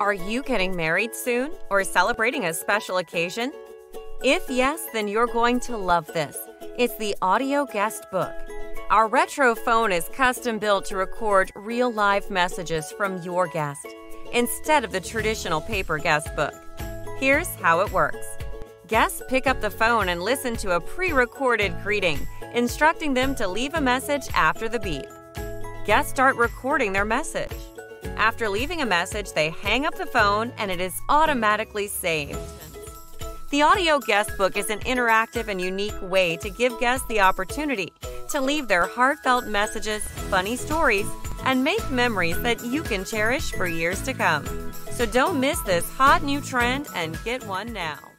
Are you getting married soon or celebrating a special occasion? If yes, then you're going to love this. It's the Audio Guest Book. Our retro phone is custom built to record real live messages from your guest instead of the traditional paper guest book. Here's how it works Guests pick up the phone and listen to a pre recorded greeting, instructing them to leave a message after the beep. Guests start recording their message. After leaving a message, they hang up the phone and it is automatically saved. The audio guestbook is an interactive and unique way to give guests the opportunity to leave their heartfelt messages, funny stories, and make memories that you can cherish for years to come. So don't miss this hot new trend and get one now.